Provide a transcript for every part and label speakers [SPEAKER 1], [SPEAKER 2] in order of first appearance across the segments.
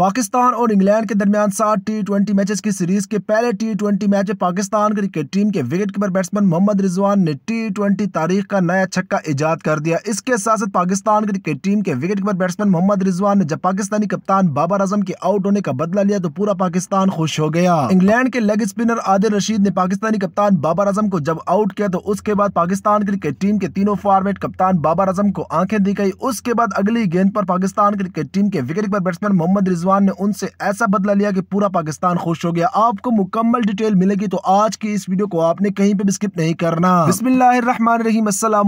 [SPEAKER 1] पाकिस्तान और इंग्लैंड के दरमियान सात टी ट्वेंटी मैचेस की सीरीज़ के पहले टी ट्वेंटी मैच में पाकिस्तान क्रिकेट टीम के wicket keeper batsman Mohammad Rizwan ने टी ट्वेंटी तारीख का नया छक्का ईजाद कर दिया। इसके साथ साथ पाकिस्तान क्रिकेट टीम के wicket keeper batsman Mohammad Rizwan ने जब पाकिस्तानी कप्तान बाबर आज़म के आउट होने का बदला लिया तो पूरा पाकिस्तान खुश हो गया। इंग्लैंड के लेग स्पिनर आदिल रशीद ने पाकिस्तानी कप्तान बाबर आज़म को जब आउट किया तो उसके बाद पाकिस्तान क्रिकेट टीम के तीनों फॉर्मेट कप्तान बाबर आज़म को आँखें दी गई उसके बाद अगली गेंद पर पाकिस्तान क्रिकेट टीम के wicket keeper batsman Mohammad Rizwan ने उनसे ऐसा बदला लिया कि पूरा पाकिस्तान खुश हो गया। आपको मुकम्मल डिटेल मिलेगी तो आज की इस वीडियो को आपने कहीं पे भी स्किप नहीं करना।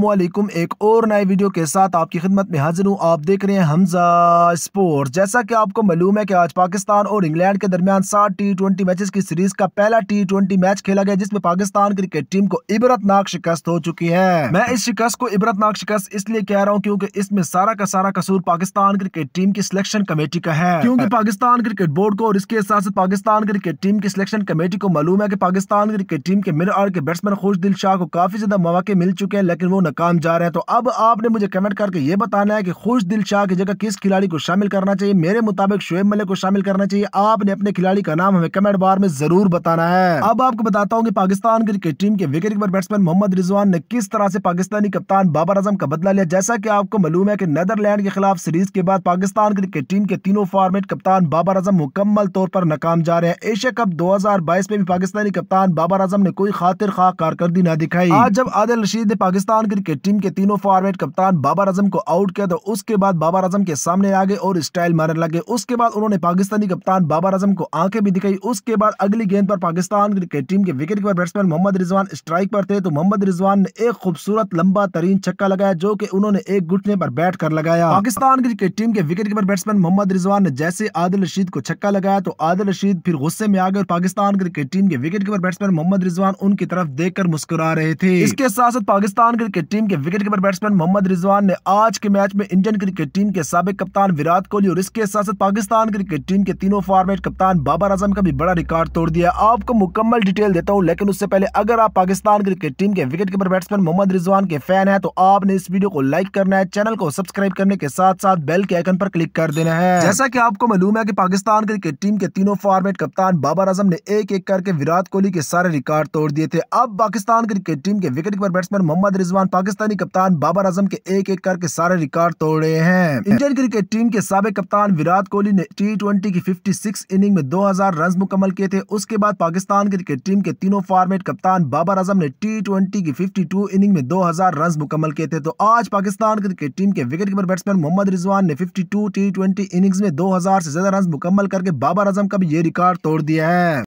[SPEAKER 1] वालेकुम एक और नए वीडियो के साथ आपकी खिदमत में हाजिर हूँ। आप देख रहे हैं हमजा स्पोर्ट जैसा की आपको मालूम है की आज पाकिस्तान और इंग्लैंड के दरमियान सात टी ट्वेंटी मैचेस की सीरीज़ का पहला टी ट्वेंटी मैच खेला गया, जिसमें पाकिस्तान क्रिकेट टीम को इबरतनाक शिकस्त हो चुकी है। मैं इस शिकस्त को इबरतनाक शिकस्त इसलिए कह रहा हूँ क्योंकि इसमें सारा का सारा कसूर पाकिस्तान क्रिकेट टीम की सिलेक्शन कमेटी का है। क्योंकि पाकिस्तान क्रिकेट बोर्ड को और इसके साथ साथ पाकिस्तान क्रिकेट टीम की सिलेक्शन कमेटी को मालूम है कि पाकिस्तान क्रिकेट टीम के मिड आर्डर के बैट्समैन खुश दिल शाह को काफ़ी ज़्यादा मौके मिल चुके हैं, लेकिन वो नाकाम जा रहे हैं। तो अब आपने मुझे कमेंट करके ये बताना है कि खुश दिल शाह की जगह किस खिलाड़ी को शामिल करना चाहिए? मेरे मुताबिक शुएब मलिक को शामिल करना चाहिए। आपने अपने खिलाड़ी का नाम हमें कमेंट बार में ज़रूर बताना है। अब आपको बताता हूँ कि पाकिस्तान क्रिकेट टीम के wicket keeper batsman Mohammad Rizwan ने किस तरह से पाकिस्तानी कप्तान बाबर आज़म का बदला लिया। जैसा की आपको मालूम है की नदरलैंड के खिलाफ सीरीज़ के बाद पाकिस्तान क्रिकेट टीम के तीनों फॉर्मेट कप्तान बाबर आज़म मुकम्मल तौर पर नाकाम जा रहे हैं। एशिया कप 2022 में भी पाकिस्तानी कप्तान बाबर आज़म ने कोई खातिर खा कारकर्दी न दिखाई। आज जब आदिल रशीद ने पाकिस्तान क्रिकेट टीम के तीनों फॉर्मेट कप्तान बाबर आज़म को आउट किया तो उसके बाद बाबर आज़म के सामने आ गए और स्टाइल मारने लगे। उसके बाद उन्होंने पाकिस्तानी कप्तान बाबर आज़म को आँखें भी दिखाई। उसके बाद अगली गेंद पर पाकिस्तान क्रिकेट टीम के wicket keeper batsman Mohammad Rizwan strike पर थे तो मोहम्मद रिजवान ने एक खूबसूरत, लंबा, तरीन छक्का लगाया, जो की उन्होंने एक घुटने पर बैठ कर लगाया। पाकिस्तान क्रिकेट टीम के wicket keeper batsman Mohammad Rizwan ने जैसे आदिल रशीद को छक्का लगाया तो आदिल रशीद फिर गुस्से में आ गए और पाकिस्तान क्रिकेट टीम के wicket keeper batsman Mohammad Rizwan उनकी तरफ़ देखकर मुस्कुरा रहे थे। इसके साथ साथ पाकिस्तान क्रिकेट टीम के wicket keeper batsman Mohammad Rizwan ने आज के मैच में इंडियन क्रिकेट टीम के सबक कप्तान विराट कोहली और इसके साथ साथ पाकिस्तान क्रिकेट टीम के तीनों फॉर्मेट कप्तान बाबर आज़म का भी बड़ा रिकॉर्ड तोड़ दिया। आपको मुकम्मल डिटेल देता हूँ, लेकिन उससे पहले अगर आप पाकिस्तान क्रिकेट टीम के wicket keeper batsman Mohammad Rizwan के फ़ैन है तो आपने इस वीडियो को लाइक करना है, चैनल को सब्सक्राइब करने के साथ साथ बेल के आइकन पर क्लिक कर देना है। जैसा की आपको मालूम है की पाकिस्तान क्रिकेट टीम के तीनों फॉर्मेट कप्तान बाबर आज़म ने एक एक करके विराट कोहली के सारे रिकॉर्ड तोड़ दिए थे। अब पाकिस्तान क्रिकेट टीम के wicket keeper batsman Mohammad Rizwan Pakistani कप्तान बाबर आज़म के एक एक करके सारे रिकॉर्ड तोड़ रहे हैं। इंडियन क्रिकेट टीम के सबक कप्तान विराट कोहली ने टी ट्वेंटी की फिफ्टी इनिंग में दो रन मुकम्मल किए थे। उसके बाद पाकिस्तान क्रिकेट टीम के तीनों फॉर्मेट कप्तान बाबर आज़म ने टी ट्वेंटी की फिफ्टी इनिंग में दो रन मुकम्मल किए थे। तो आज पाकिस्तान क्रिकेट टीम के wicket keeper batsman Mohammad Rizwan ने फिफ्टी टी इनिंग्स में दो से ज़्यादा रन मुकम्मल करके बाबर आज़म का भी ये रिकॉर्ड तोड़ दिया है।